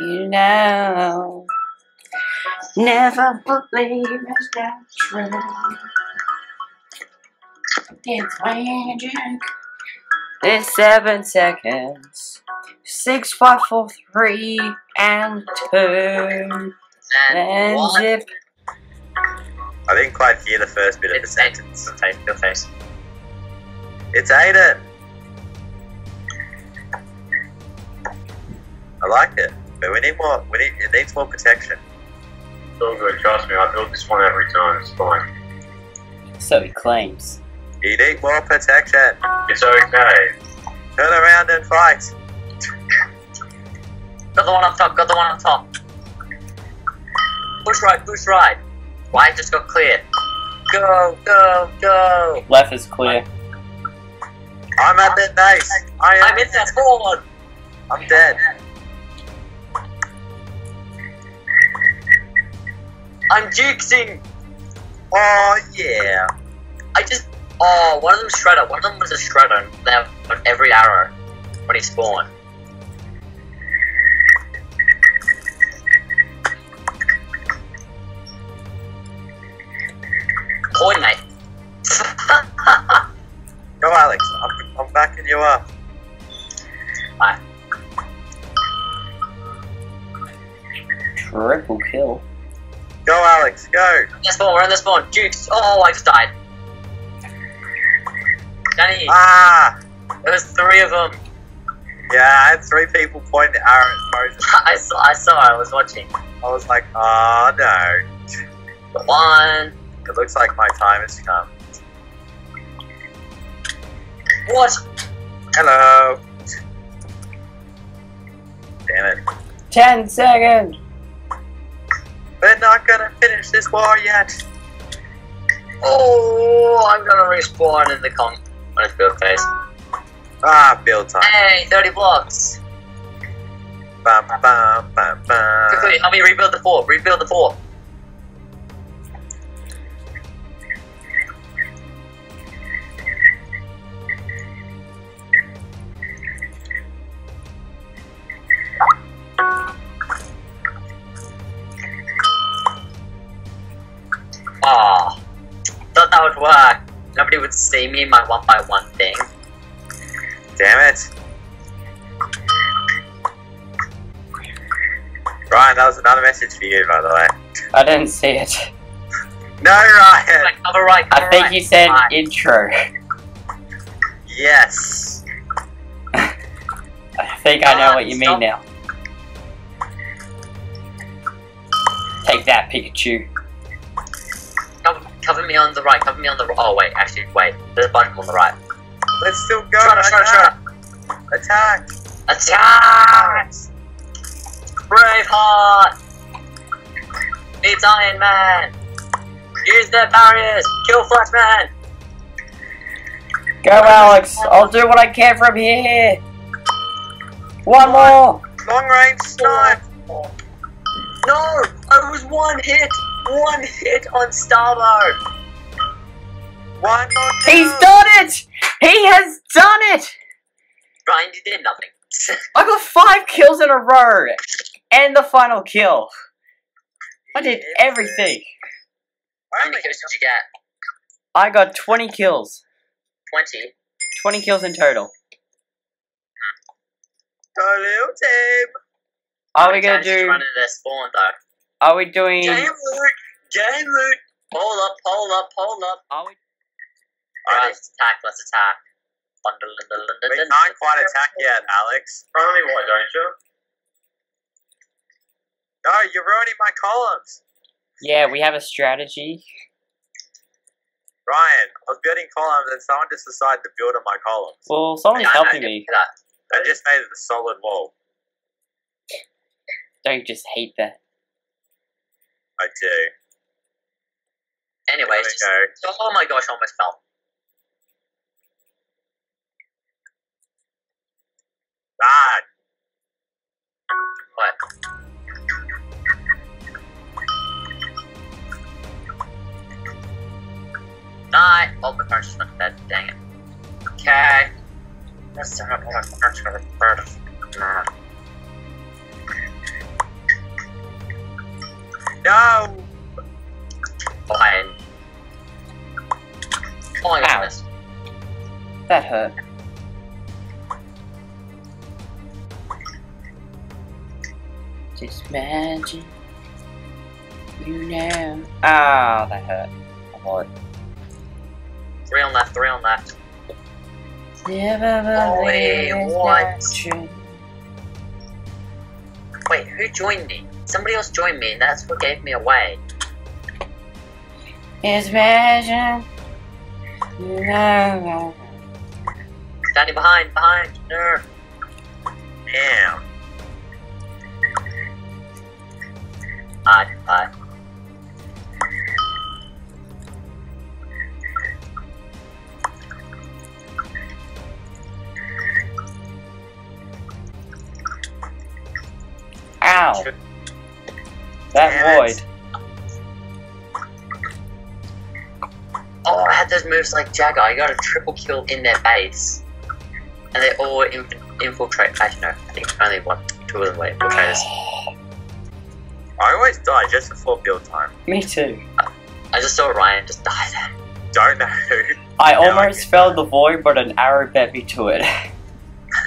You know. Never believe it's not true. It's magic. It's seven seconds. Six, five, four, three, and two. And one. zip. I didn't quite hear the first bit of the sentence. Your your face. It's Aiden. I like it, but we need more. We need. It needs more protection. So good, trust me, I build this one every time, it's fine. So he claims. You need more protection. It's okay. Turn around and fight. Got the one on top, got the one on top. Push right, push right. Right just got cleared. Go, go, go. Left is clear. I'm at the base. I am. I'm in that spawn. I'm dead. I'm juicing. Oh yeah. I just. Oh, one of them's shredder. One of them was a shredder. They have on every arrow when he spawned. Coordinate. Go, Alex. I'm, I'm backing you up. Triple kill. Go, Alex. This spawn, we're in the spawn. Jukes. Oh, I just died. Danny, Ah. there was three of them. Yeah, I had three people point the arrow at Moses. I saw, I saw, I was watching. I was like, oh no. One. It looks like my time has come. What? Hello. Damn it. Ten seconds. We're not gonna finish this war yet. Oh, I'm gonna respawn in the con on his build phase. Ah, build time. Hey, 30 blocks. Bum, bum, bum, bum. Quickly, help me rebuild the fort. Rebuild the fort. Thought that would work. Nobody would see me in my one by one thing. Damn it. Ryan, that was another message for you, by the way. I didn't see it. No, Ryan! Like, cover right, I think right. you said Fine. intro. Yes. I think I know ah, what you mean now. Take that, Pikachu. Cover, cover me on the right, cover me on the right. Oh, wait, actually, wait. There's a bunch on the right. Let's still go. Shredder, shredder, Attack. shredder. Attack. Attack! Braveheart! It's Iron Man! Use their barriers! Kill Flashman! Go, Alex. I'll do what I can from here. One more. Long range snipe. No! I was one hit! One hit on Starbo! One more He's done it. He has done it. Ryan, you did nothing. I got five kills in a row, and the final kill. I did everything. How many kills did you get? I got 20 kills. 20. 20 kills in total. Go team. Are we gonna Times did you do? Run their spawn though. Are we doing? Game loot! Game loot! Hold up, hold up, hold up. Are we? Alright, let's attack, let's attack. We can't quite attack yet, Alex. Only what, don't you? No, you're ruining my columns. Yeah, we have a strategy. Ryan, I was building columns and someone just decided to build on my columns. Well, someone's Yeah, helping I me. get that. I just made it a solid wall. Don't just hate that. I do. Anyways, There just, oh my gosh, I almost fell. Ow. That hurt. Just imagine. You know. Ah, that hurt. A lot. Three on left, three on left. Never Oh, what? true. Wait, who joined me? Somebody else joined me, and that's what gave me away. Just imagine. You. Standing behind, behind. No. Damn. Ah, ah. Ow. That Damn void. Oh, moves like Jagger. I got a triple kill in their base. And they all inf- infiltrate. Actually, no. I think only one, two of them were infiltrators. I always die just before build time. Me too. I just saw Ryan just die there. Don't know. I Yeah, I almost get fell the void, but an arrow bet me to it.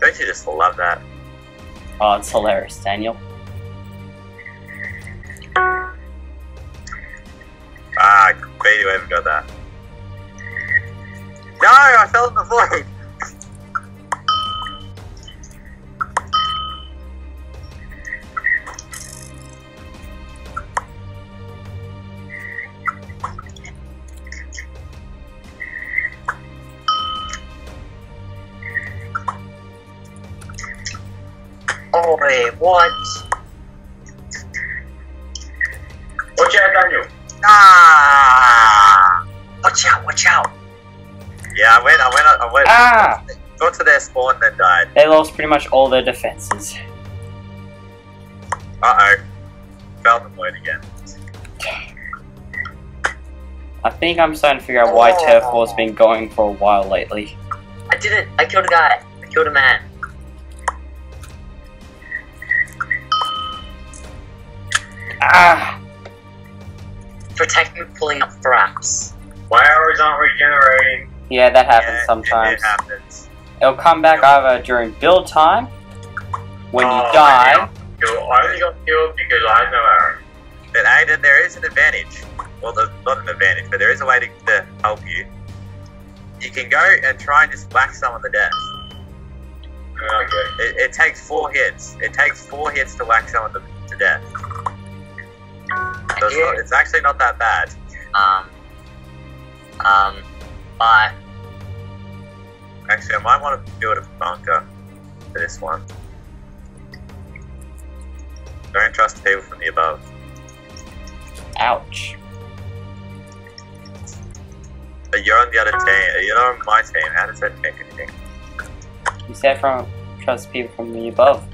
Don't you just love that? oh, it's hilarious, Daniel. Bet you ever got that. No, I fell in the void. Oh, wait, what? Watch out, Daniel. Ah! Watch out. Yeah, I went, I went, I went, Ah! got to their spawn, and then died. They lost pretty much all their defenses. Uh oh. Fell the void again. I think I'm starting to figure out why Turf War's been going for a while lately. I did it. I killed a guy. I killed a man. Ah! Protect me pulling up fraps. My arrows aren't regenerating. Yeah, that happens Yeah, sometimes. It, happens. It'll come back either during build time, when you Oh, die, yeah. Kill- I only got killed because I had no arrow. But Aiden, there is an advantage. Well, there's not an advantage, but there is a way to, to help you. You can go and try and just whack someone to death. Okay. It, it takes four hits. It takes four hits to whack someone to, to death. So it's, not, it's actually not that bad. Um. Um. Bye. Actually, I might want to build a bunker for this one. Don't trust people from the above. ouch. But you're on the other team. You're not on my team. How does that change anything? You said from trust people from the above.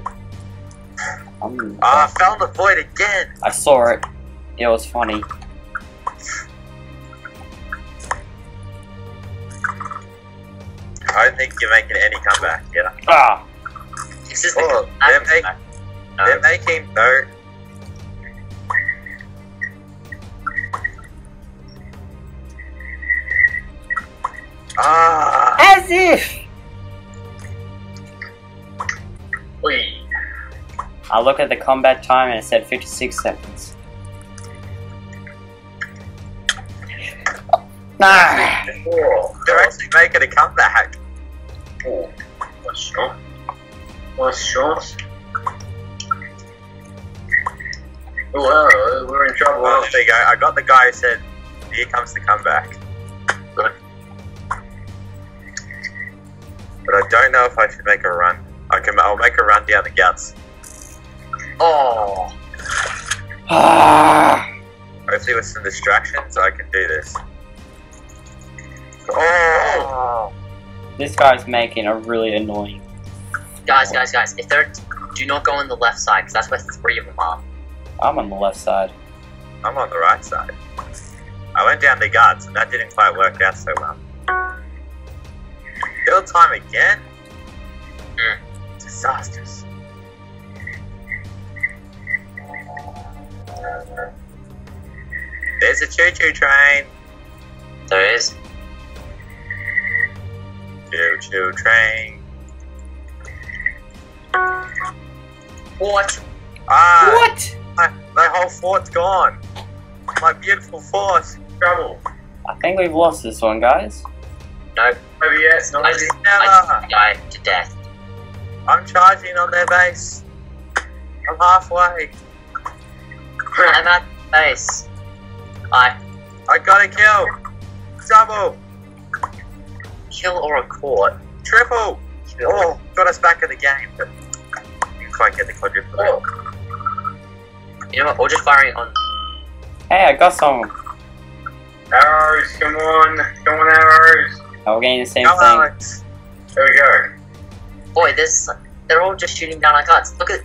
Um, Ah, I fell in the void again. I saw it. It was funny. Comeback. Yeah. Ah! This is the. Oh, they're, make, they're making no. Ah, As if! Wait. I look at the combat time and it said 56 seconds. Nah! Four. they're actually making a comeback. Four. One shot. One shot. Oh, well, we're in trouble. Well, there you go. I got the guy who said, "Here comes the comeback." Good. But I don't know if I should make a run. I can. I'll make a run down the guts. Oh. Ah! Hopefully, with some distractions, I can do this. This guy's making a really annoying. Guys, guys, guys. If they're. Do not go on the left side, because that's where three of them are. I'm on the left side. I'm on the right side. I went down the guts, and that didn't quite work out so well. Build time again? Mm. Disastrous. There's a choo-choo train. There is. Choo-choo train. What? Ah, What? my, my whole fort's gone. My beautiful fort. Trouble. I think we've lost this one, guys. No, Over yet, not I ready. just, I just died to death. I'm charging on their base. I'm halfway. I'm at base. I I got a kill. Double. Kill or a court. Triple. Kill. Oh, got us back in the game. But didn't quite get the quadruple. Oh, You know what? We're just firing on. Hey, I got some. arrows, come on. Come on, arrows. Oh, we're getting the same Go, thing. Alex. There we go. Boy, this. They're all just shooting down our guns. Look at.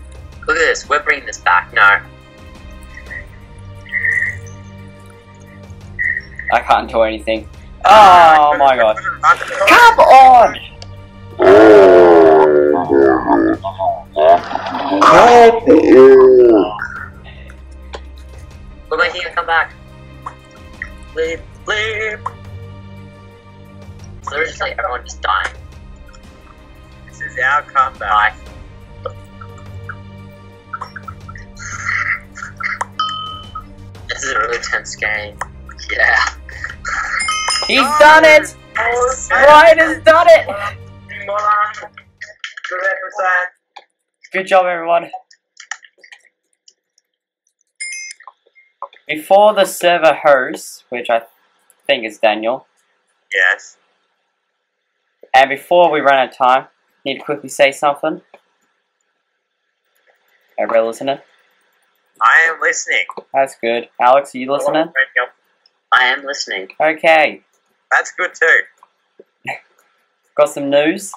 Look at this. We're bringing this back. No. I can't do anything. Oh my god. Come Come on! We're making it come back. Leap, leap. So they're just like everyone just dying. This is our comeback. Die. This is a really tense game. Yeah. He's done it! Ryan has done it! Good. Job, everyone. Before the server host, which I think is Daniel, Yes. and before we run out of time, need to quickly say something. Everybody listening? I am listening. That's good. Alex, are you listening? I am listening. Okay. That's good too. Got some news.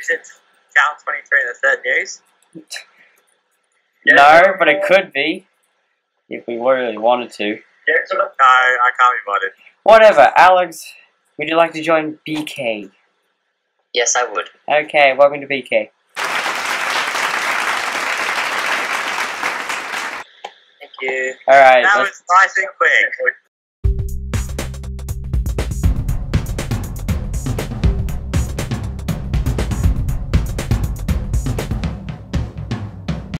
Is it Channel 23 in the third news? No, but it could be. If we really wanted to. Get to the No, I can't be bothered. Whatever, Alex, would you like to join BK? Yes, I would. Okay, welcome to BK. Thank you. Alright, That was nice and quick.